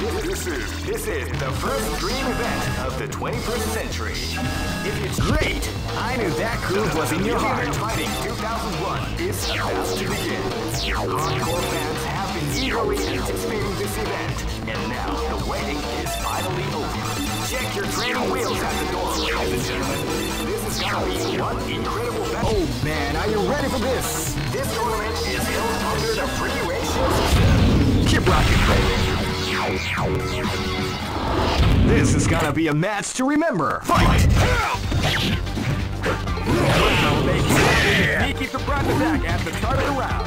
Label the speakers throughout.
Speaker 1: This is this is the first dream event of the 21st century. If it's great, I knew that groove was in your heart. Fighting 2001 is about to begin. Hardcore fans have been eagerly anticipating this event, and now the waiting is finally over. Check your training wheels at the door, ladies and gentlemen. This is gonna be one incredible battle.
Speaker 2: Oh man, are you ready for this?
Speaker 1: This tournament is held under the free ratio system.
Speaker 2: Keep rocking, baby. This is gonna be a match to remember. Fight!
Speaker 3: Sneaky surprise attack at the start of the round.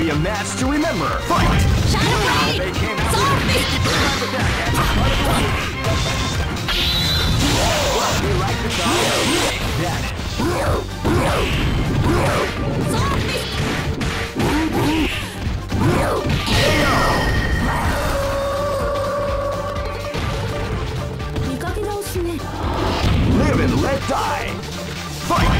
Speaker 2: Be a match to remember. Fight!
Speaker 3: They came out with a sneaky surprise attack at the start of the round. Well, we like the dog. That
Speaker 2: Live and let die. Fight!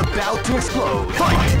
Speaker 2: about to explode. Fight!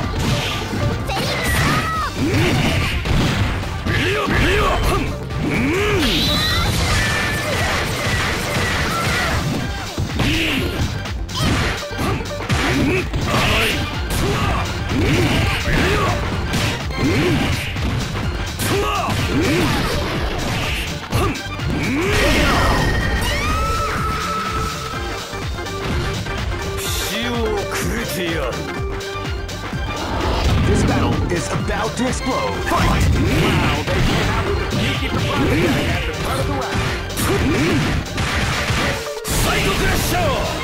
Speaker 2: to
Speaker 3: explode. Fight!
Speaker 2: Wow, they came out with a sneaky attack at the start of the round.
Speaker 4: Psycho Crusher!
Speaker 2: What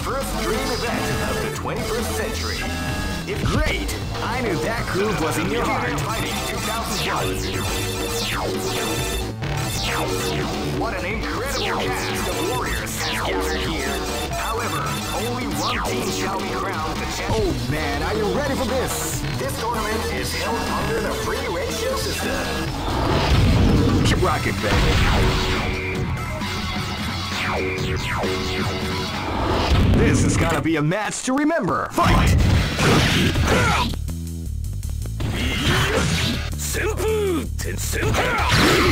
Speaker 1: first dream event of the 21st century. If great, I knew that groove was in your heart. Fighting 2001. What an incredible cast of warriors has gathered here. However, only one team shall be crowned the champion.
Speaker 3: Oh man, are you ready for this?
Speaker 1: This tournament is held under the free ratio system.
Speaker 3: Keep rocking, baby. This is gonna be a match to remember. Fight! Senpu! Tensenpu!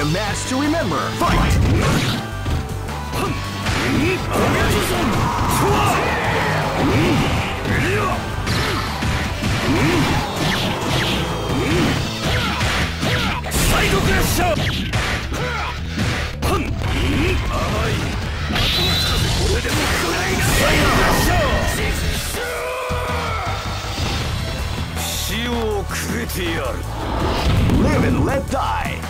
Speaker 3: A match to remember. Fight! Live and let die.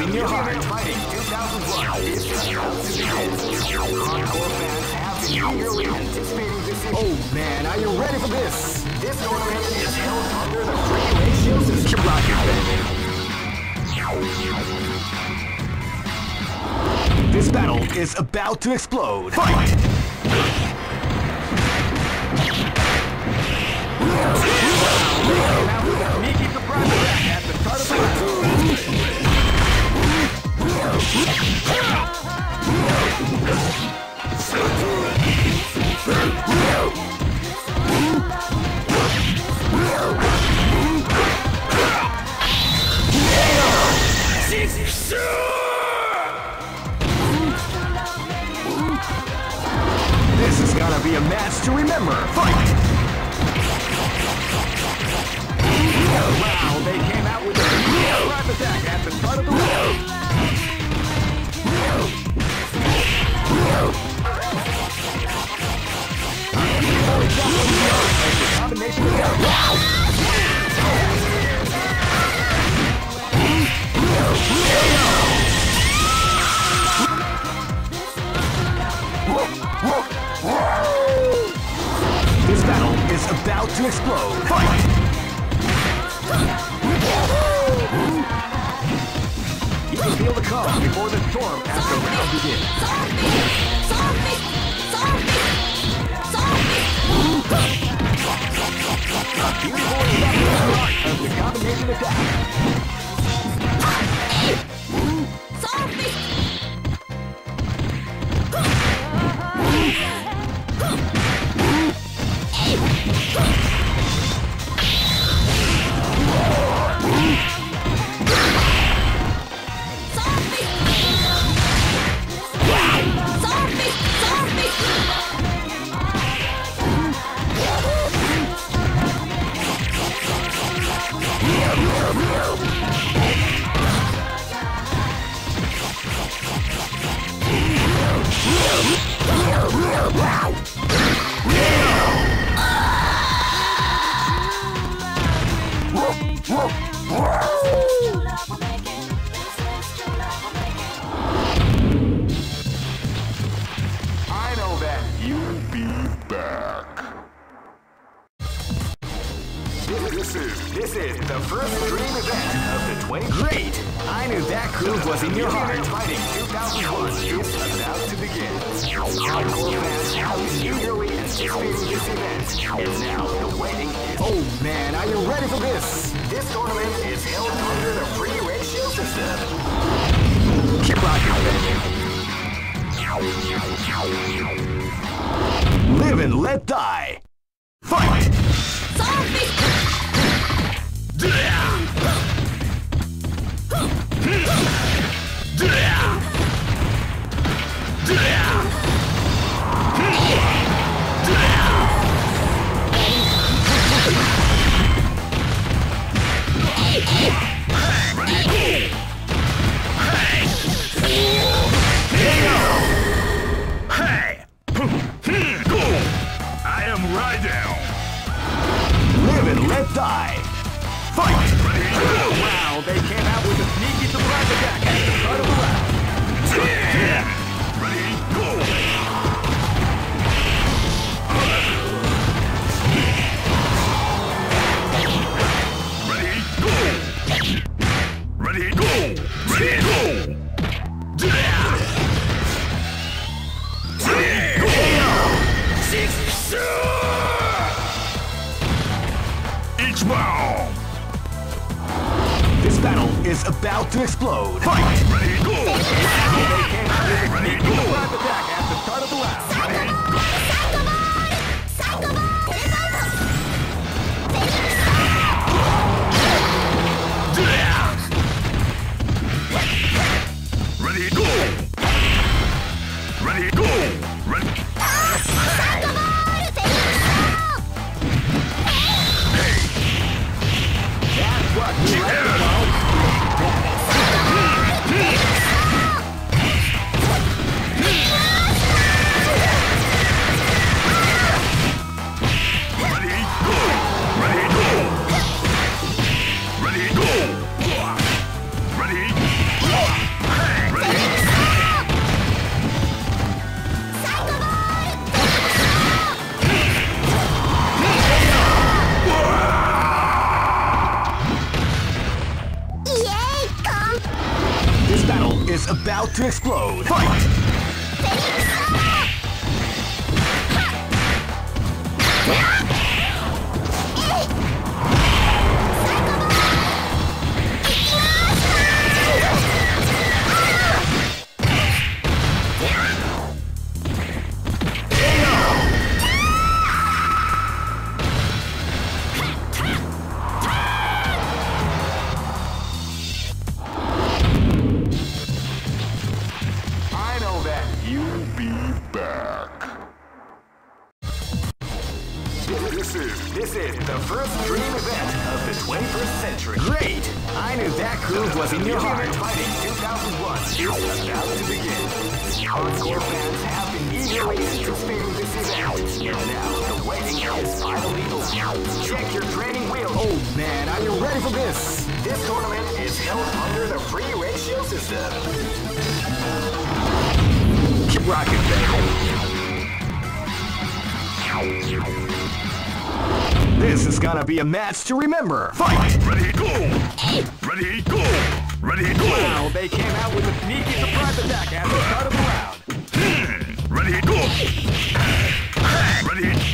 Speaker 2: was in your heart. Fighting 2001 is about to begin. Hardcore fans have been eagerly anticipating this event. Oh man, are you ready for this? This tournament is held under the free ratio system. This battle is about to explode. Fight!
Speaker 1: Before the storm as the round begins. Beautiful and of the combination attack. I the first dream event of the 20.
Speaker 2: Great! I knew that groove was in your heart.
Speaker 1: Fighting 2001 is about to begin. Hardcore fans been eagerly anticipating this event, and now the waiting is.
Speaker 2: Oh man, are you ready for this?
Speaker 1: This tournament is held under the free ratio system.
Speaker 2: Keep rocking, baby. Live and let die.
Speaker 1: Yeah! The first dream event of the 21st century.
Speaker 2: Great! I knew that groove was in your heart.
Speaker 1: Fighting 2001 is about to begin. Hardcore fans have been eagerly anticipating this event. Now the waiting is finally over. Check your training wheels.
Speaker 2: Oh man, are you ready for this?
Speaker 1: This tournament is held under the free ratio system.
Speaker 2: Keep rocking, baby. This is gonna be a match to remember. Fight!
Speaker 5: Ready, go! Ready, go! Ready, go!
Speaker 2: Wow, they came out with a sneaky surprise attack at the start of the round.
Speaker 5: Ready, go! Ready!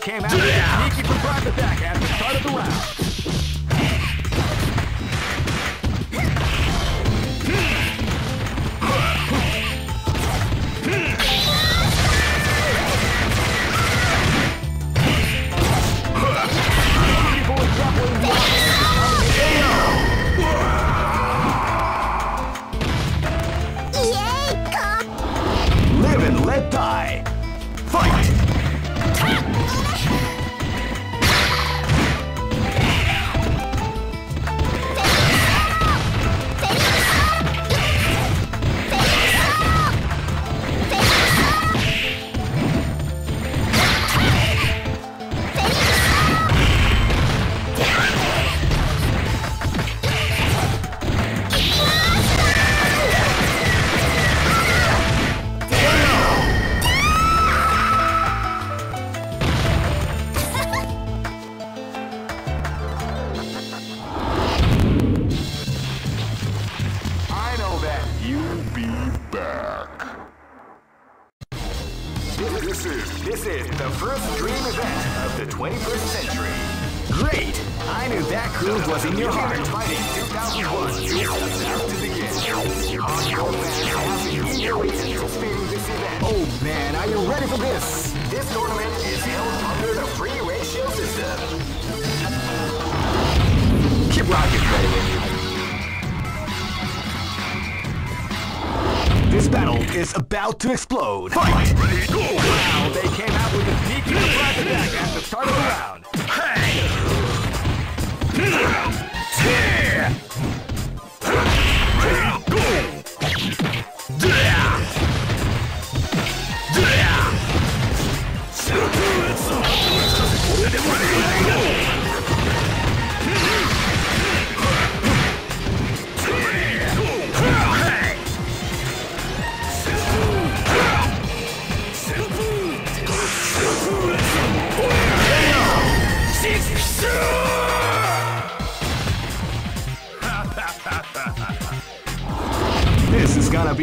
Speaker 2: Came out. A sneaky surprise attack at
Speaker 1: you'll be back. This is this is the first dream event of the 21st century.
Speaker 2: Great! I knew that groove was in your heart.
Speaker 1: Fighting 2001 is about to begin. This event.
Speaker 2: Oh man, are you ready for this?
Speaker 1: This tournament is held under the free ratio system.
Speaker 2: Keep rocking, baby. This battle is about to explode. Fight!
Speaker 5: Ready, go!
Speaker 2: Wow, they came out with a sneaky surprise attack at the start of the round.
Speaker 5: Hey! Ready,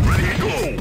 Speaker 2: Ready, go!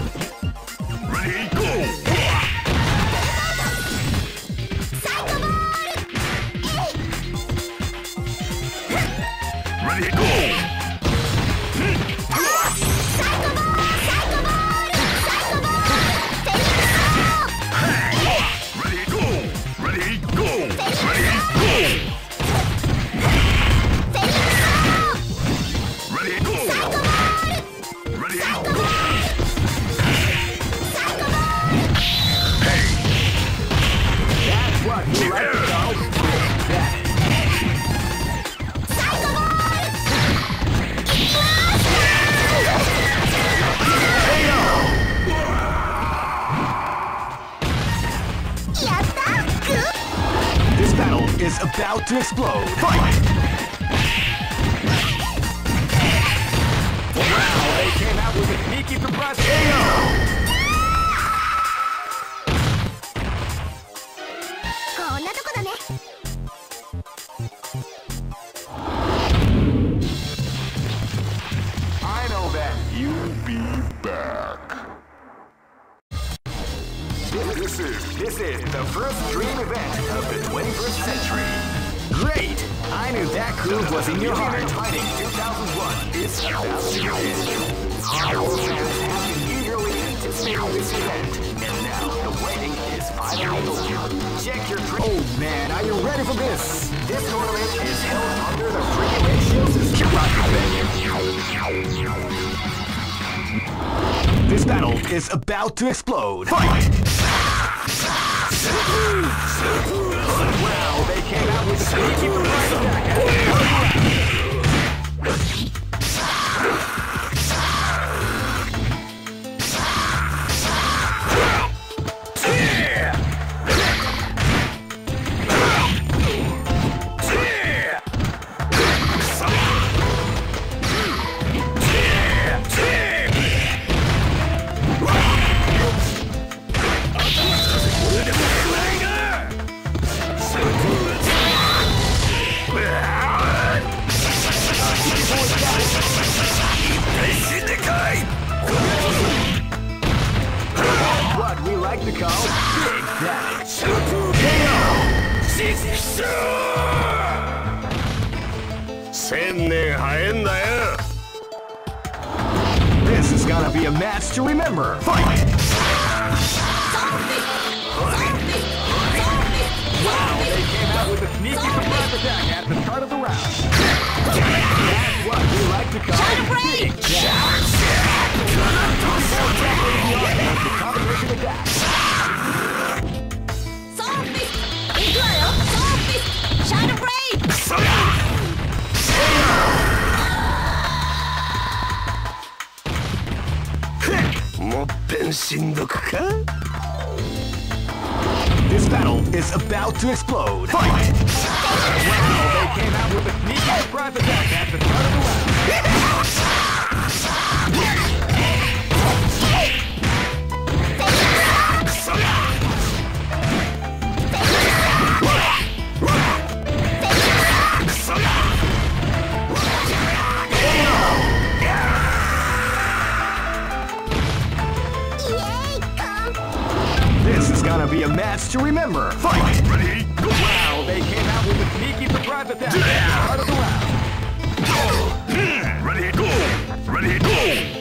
Speaker 1: Was in your heart. Fighting 2001 is about to begin. Hardcore fans have been eagerly anticipating this event, and now the waiting is finally over. Check your drink. Oh man, are you ready for this? This tournament is held under the system. This battle is about to explode. Fight! They came out with a sneaky surprise attack This battle is about to explode. Fight! They came out with a sneaky surprise attack at the start of the round. be a match to remember. Fight!
Speaker 2: Ready, go!
Speaker 1: Wow, they came out with a sneaky surprise attack at the start of the round.
Speaker 2: Ready, go! Ready, go!